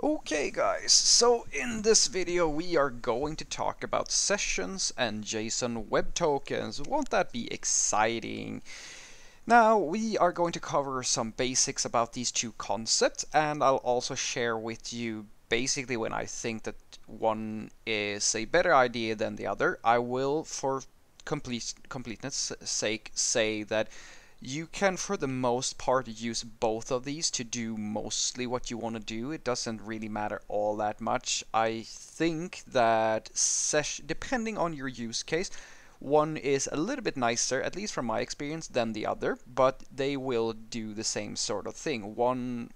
Okay guys, so in this video we are going to talk about sessions and JSON Web Tokens. Won't that be exciting? Now we are going to cover some basics about these two concepts and I'll also share with you basically when I think that one is a better idea than the other. I will for complete completeness sake say that you can, for the most part, use both of these to do mostly what you want to do. It doesn't really matter all that much. I think that, depending on your use case, one is a little bit nicer, at least from my experience, than the other, but they will do the same sort of thing. One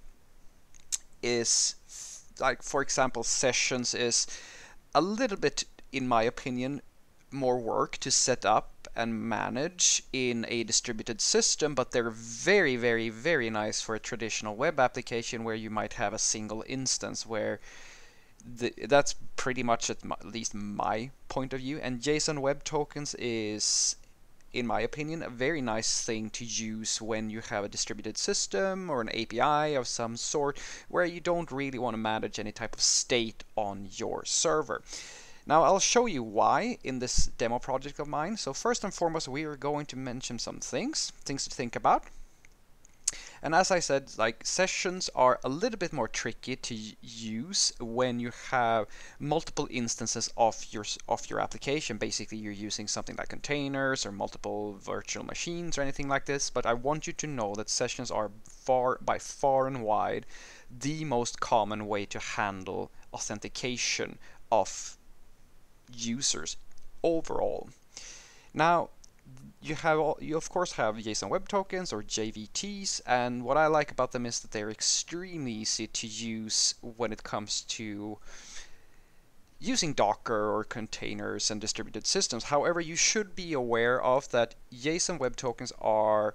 is, like, for example, sessions is a little bit, in my opinion, more work to set up and manage in a distributed system, but they're very, very, very nice for a traditional web application where you might have a single instance where the, that's pretty much at, my, at least my point of view. And JSON Web Tokens is, in my opinion, a very nice thing to use when you have a distributed system or an API of some sort where you don't really want to manage any type of state on your server. Now I'll show you why in this demo project of mine. So first and foremost, we are going to mention some things, things to think about. And as I said, like sessions are a little bit more tricky to use when you have multiple instances of your of your application. Basically, you're using something like containers or multiple virtual machines or anything like this. But I want you to know that sessions are far by far and wide the most common way to handle authentication of users overall. Now, you have all, you of course have JSON Web Tokens or JWTs, and what I like about them is that they're extremely easy to use when it comes to using Docker or containers and distributed systems. However, you should be aware of that JSON Web Tokens are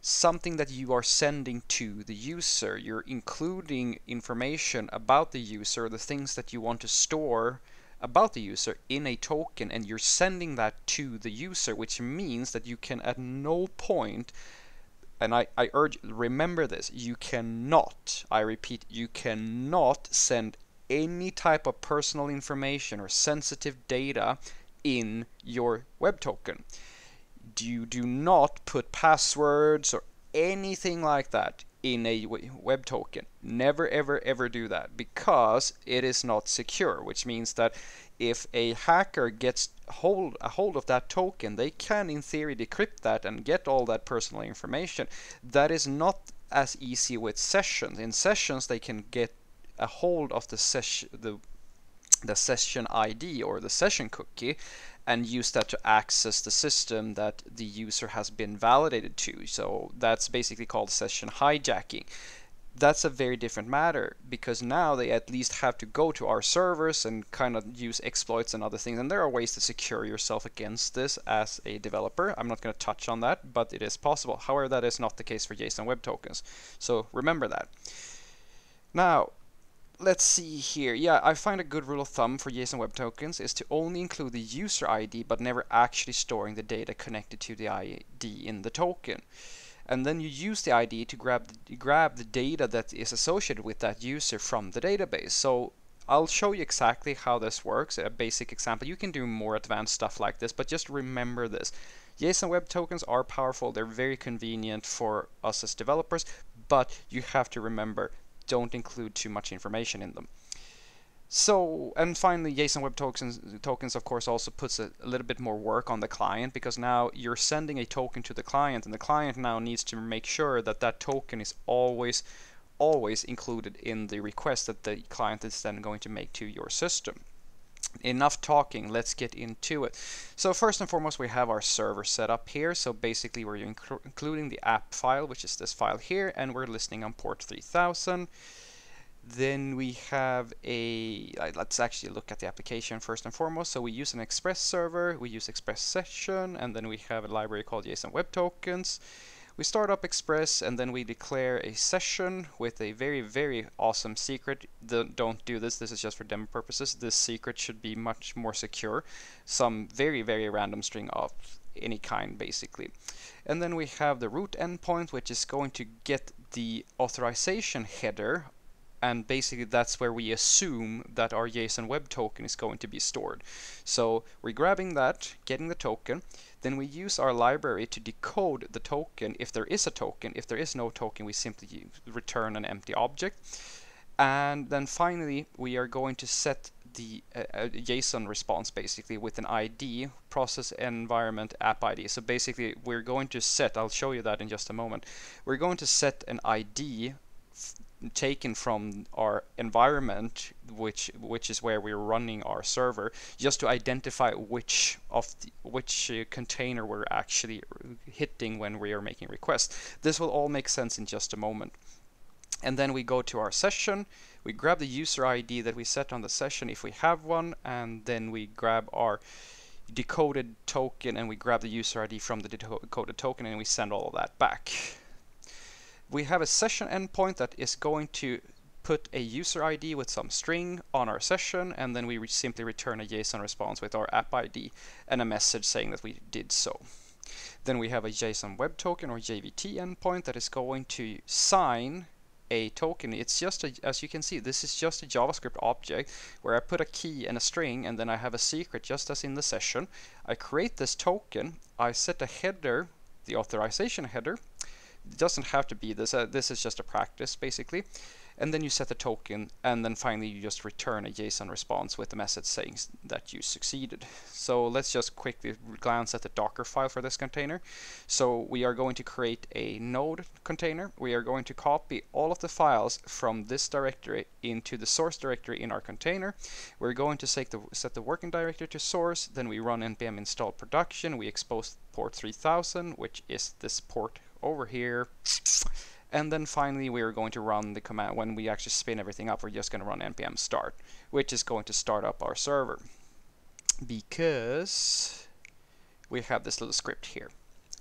something that you are sending to the user. You're including information about the user, the things that you want to store about the user in a token and you're sending that to the user, which means that you can at no point and I, I urge remember this you cannot I repeat you cannot send any type of personal information or sensitive data in your web token. Do you do not put passwords or anything like that in a web token. Never ever ever do that because it is not secure, which means that if a hacker gets hold a hold of that token, they can in theory decrypt that and get all that personal information. That is not as easy with sessions. In sessions they can get a hold of the session the the session ID or the session cookie and use that to access the system that the user has been validated to. So that's basically called session hijacking. That's a very different matter because now they at least have to go to our servers and kind of use exploits and other things. And there are ways to secure yourself against this as a developer. I'm not going to touch on that, but it is possible. However, that is not the case for JSON Web Tokens. So remember that. Now, let's see here. Yeah, I find a good rule of thumb for JSON Web Tokens is to only include the user ID but never actually storing the data connected to the ID in the token. And then you use the ID to grab the, grab the data that is associated with that user from the database. So I'll show you exactly how this works, a basic example. You can do more advanced stuff like this, but just remember this. JSON Web Tokens are powerful, they're very convenient for us as developers, but you have to remember don't include too much information in them. So, and finally, JSON Web Tokens, tokens of course also puts a, a, little bit more work on the client because now you're sending a token to the client and the client now needs to make sure that that token is always, always included in the request that the client is then going to make to your system enough talking. Let's get into it. So first and foremost we have our server set up here. So basically we're inc including the app file which is this file here and we're listening on port 3000 then we have a uh, let's actually look at the application first and foremost. So we use an express server we use express session and then we have a library called json web tokens we start up Express and then we declare a session with a very, very awesome secret. Don't do this, this is just for demo purposes. This secret should be much more secure. Some very, very random string of any kind, basically. And then we have the root endpoint, which is going to get the authorization header and basically that's where we assume that our JSON Web Token is going to be stored. So we're grabbing that, getting the token, then we use our library to decode the token if there is a token. If there is no token, we simply return an empty object. And then finally, we are going to set the uh, uh JSON response basically with an ID, process environment app ID. So basically, we're going to set, I'll show you that in just a moment, we're going to set an ID taken from our environment which which is where we're running our server just to identify which of the, which uh, container we're actually hitting when we are making requests. This will all make sense in just a moment. And then we go to our session. We grab the user ID that we set on the session if we have one and then we grab our decoded token and we grab the user ID from the decoded token and we send all of that back we have a session endpoint that is going to put a user ID with some string on our session and then we re simply return a JSON response with our app ID and a message saying that we did so. Then we have a JSON Web Token or JWT endpoint that is going to sign a token. It's just a, as you can see, this is just a JavaScript object where I put a key and a string and then I have a secret just as in the session. I create this token, I set a header, the authorization header, it doesn't have to be this. Uh, this is just a practice basically. And then you set the token and then finally you just return a JSON response with the message saying that you succeeded. So let's just quickly glance at the Docker file for this container. So we are going to create a node container. We are going to copy all of the files from this directory into the source directory in our container. We're going to set the, set the working directory to source. Then we run npm install production. We expose port 3000, which is this port over here. And then finally we are going to run the command, when we actually spin everything up, we're just going to run npm start, which is going to start up our server. Because we have this little script here.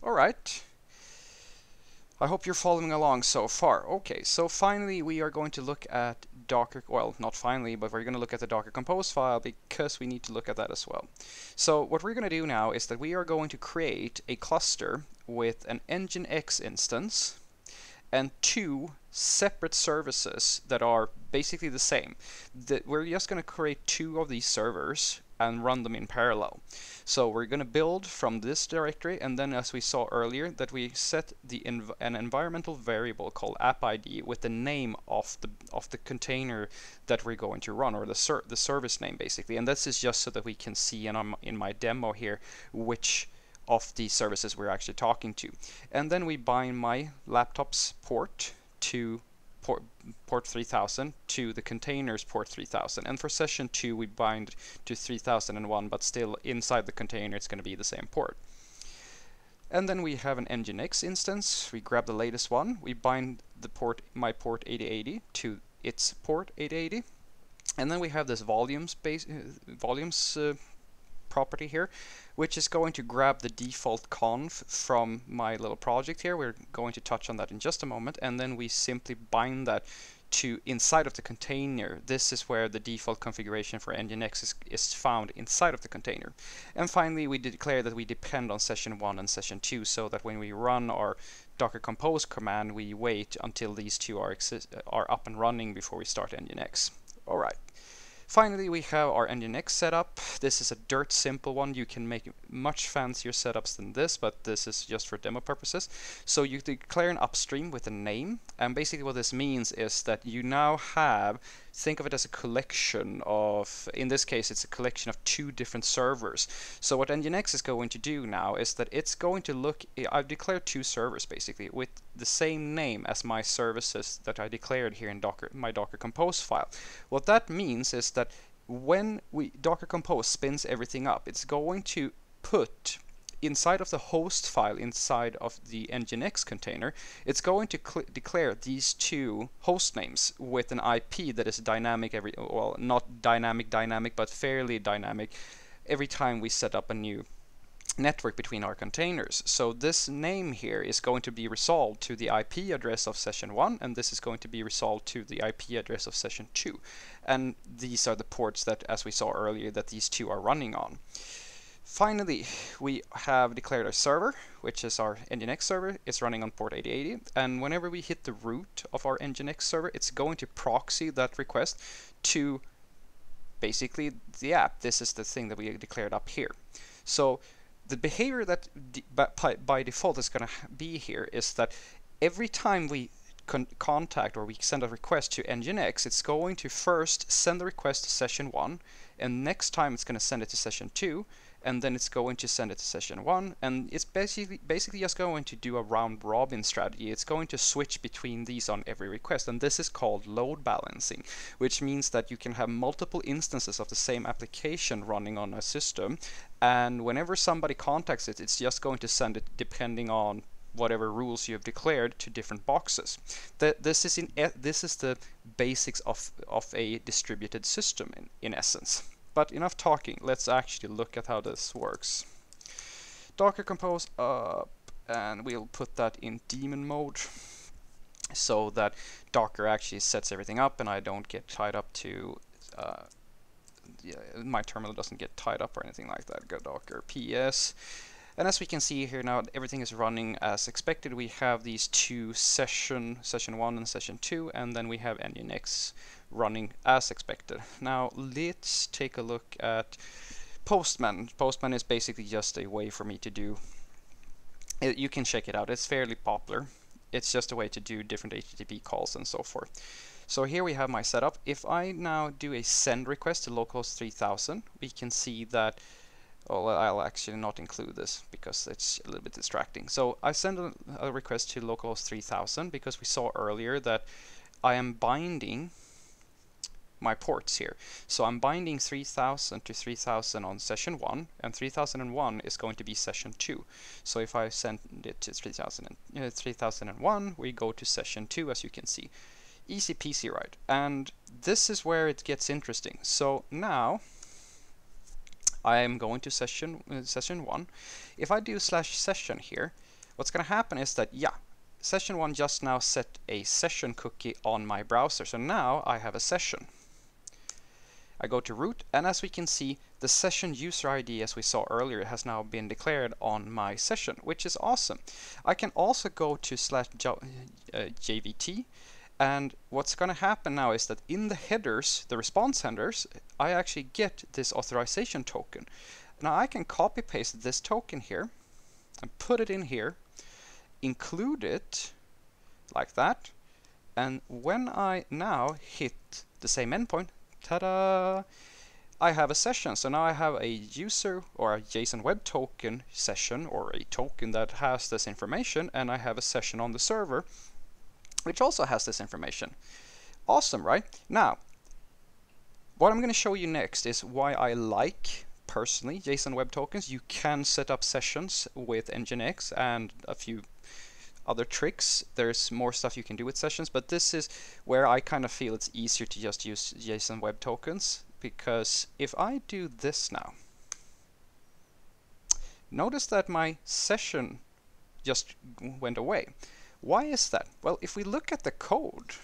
Alright. I hope you're following along so far. Okay, so finally we are going to look at Docker, well, not finally, but we're going to look at the Docker Compose file because we need to look at that as well. So what we're going to do now is that we are going to create a cluster with an Nginx instance and two separate services that are basically the same. That we're just going to create two of these servers and run them in parallel. So we're going to build from this directory and then as we saw earlier that we set the env an environmental variable called app ID with the name of the of the container that we're going to run or the ser the service name basically and this is just so that we can see in, um, in my demo here which of the services we're actually talking to. And then we bind my laptop's port to port, port 3000 to the containers port 3000. And for session 2 we bind to 3001 but still inside the container it's going to be the same port. And then we have an Nginx instance. We grab the latest one. We bind the port my port 8080 to its port 8080. And then we have this volumes base uh, volumes uh, property here, which is going to grab the default conf from my little project here. We're going to touch on that in just a moment, and then we simply bind that to inside of the container. This is where the default configuration for Nginx is, is found inside of the container. And finally, we declare that we depend on session 1 and session 2 so that when we run our docker compose command, we wait until these two are, uh, are up and running before we start Nginx. Alright. Finally, we have our Nginx setup. This is a dirt simple one. You can make much fancier setups than this, but this is just for demo purposes. So you declare an upstream with a name, and basically what this means is that you now have think of it as a collection of, in this case, it's a collection of two different servers. So what Nginx is going to do now is that it's going to look, I've declared two servers basically with the same name as my services that I declared here in Docker, my Docker Compose file. What that means is that when we Docker Compose spins everything up, it's going to put inside of the host file inside of the Nginx container, it's going to declare these two host names with an IP that is dynamic every, well, not dynamic dynamic, but fairly dynamic every time we set up a new network between our containers. So this name here is going to be resolved to the IP address of session 1 and this is going to be resolved to the IP address of session 2. And these are the ports that, as we saw earlier, that these two are running on. Finally, we have declared our server, which is our Nginx server. It's running on port 8080, and whenever we hit the root of our Nginx server, it's going to proxy that request to basically the app. This is the thing that we declared up here. So the behavior that by, default is going to be here is that every time we con contact or we send a request to Nginx, it's going to first send the request to session 1, and next time it's going to send it to session 2, and then it's going to send it to session 1, and it's basically basically just going to do a round robin strategy. It's going to switch between these on every request, and this is called load balancing, which means that you can have multiple instances of the same application running on a system, and whenever somebody contacts it, it's just going to send it depending on whatever rules you have declared to different boxes. The, this is in this is the basics of of a distributed system in, in essence. But enough talking. Let's actually look at how this works. Docker compose up, and we'll put that in daemon mode so that Docker actually sets everything up and I don't get tied up to uh, yeah, my terminal doesn't get tied up or anything like that. Go Docker PS and as we can see here now, everything is running as expected. We have these two session, session 1 and session 2, and then we have Nginx running as expected. Now let's take a look at Postman. Postman is basically just a way for me to do, it, you can check it out, it's fairly popular. It's just a way to do different HTTP calls and so forth. So here we have my setup. If I now do a send request to localhost 3000, we can see that oh, well, I'll actually not include this because it's a little bit distracting. So I send a, a request to localhost 3000 because we saw earlier that I am binding my ports here. So I'm binding 3000 to 3000 on session 1 and 3001 is going to be session 2. So if I send it to 3000 uh, 3001 we go to session 2 as you can see. Easy peasy right. And this is where it gets interesting. So now I am going to session uh, session 1. If I do slash session here, what's going to happen is that, yeah, session 1 just now set a session cookie on my browser. So now I have a session. I go to root, and as we can see, the session user ID, as we saw earlier, has now been declared on my session, which is awesome. I can also go to slash JVT, uh, and what's going to happen now is that in the headers, the response headers, I actually get this authorization token. Now I can copy paste this token here and put it in here, include it like that. And when I now hit the same endpoint, ta-da, I have a session. So now I have a user or a JSON Web Token session or a token that has this information and I have a session on the server which also has this information. Awesome, right? Now, what I'm going to show you next is why I like, personally, JSON Web Tokens. You can set up sessions with Nginx and a few other tricks. There's more stuff you can do with sessions, but this is where I kind of feel it's easier to just use JSON Web Tokens, because if I do this now, notice that my session just went away. Why is that? Well, if we look at the code,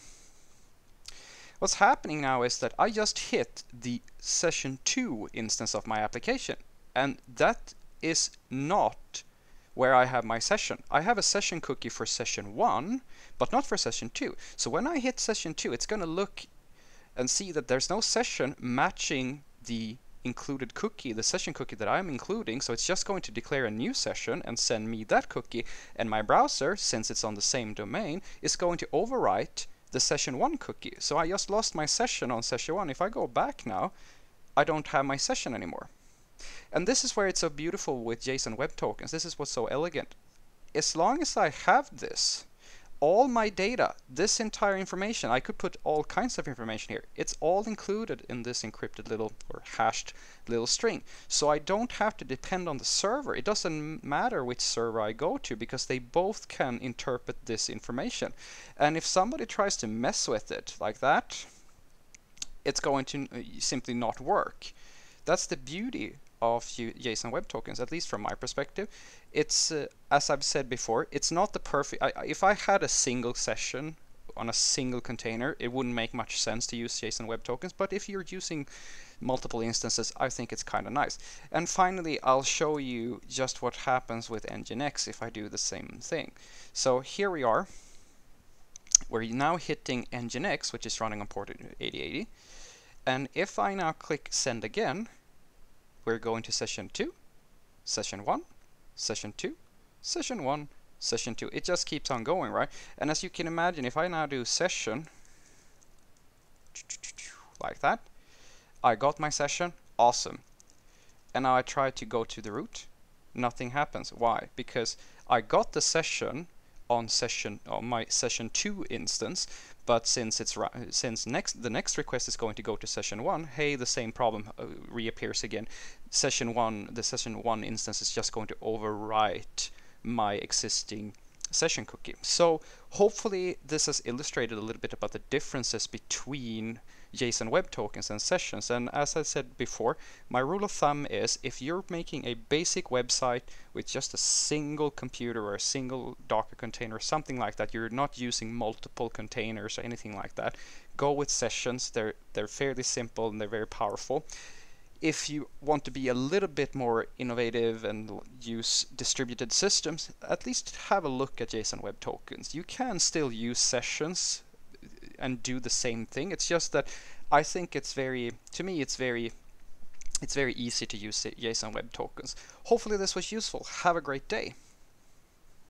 what's happening now is that I just hit the session 2 instance of my application, and that is not where I have my session. I have a session cookie for session 1, but not for session 2. So when I hit session 2, it's going to look and see that there's no session matching the included cookie, the session cookie that I'm including, so it's just going to declare a new session and send me that cookie, and my browser, since it's on the same domain, is going to overwrite the session 1 cookie. So I just lost my session on session 1. If I go back now, I don't have my session anymore. And this is where it's so beautiful with JSON Web Tokens. This is what's so elegant. As long as I have this, all my data, this entire information, I could put all kinds of information here. It's all included in this encrypted little or hashed little string. So I don't have to depend on the server. It doesn't matter which server I go to because they both can interpret this information. And if somebody tries to mess with it like that, it's going to simply not work. That's the beauty of JSON Web Tokens, at least from my perspective. It's, uh, as I've said before, it's not the perfect... I, if I had a single session on a single container, it wouldn't make much sense to use JSON Web Tokens, but if you're using multiple instances, I think it's kind of nice. And finally, I'll show you just what happens with Nginx if I do the same thing. So here we are. We're now hitting Nginx, which is running on port 8080. And if I now click send again, we're going to session 2, session 1, session 2, session 1, session 2. It just keeps on going, right? And as you can imagine, if I now do session like that, I got my session, awesome. And now I try to go to the root, nothing happens. Why? Because I got the session on session on my session 2 instance, but since it's since next the next request is going to go to session 1, hey, the same problem uh, reappears again. Session 1, the session 1 instance is just going to overwrite my existing session cookie. So hopefully this has illustrated a little bit about the differences between JSON Web Tokens and sessions. And as I said before, my rule of thumb is if you're making a basic website with just a single computer or a single Docker container or something like that, you're not using multiple containers or anything like that, go with sessions. They're, they're fairly simple and they're very powerful if you want to be a little bit more innovative and use distributed systems, at least have a look at JSON Web Tokens. You can still use sessions and do the same thing. It's just that I think it's very, to me, it's very, it's very easy to use JSON Web Tokens. Hopefully this was useful. Have a great day.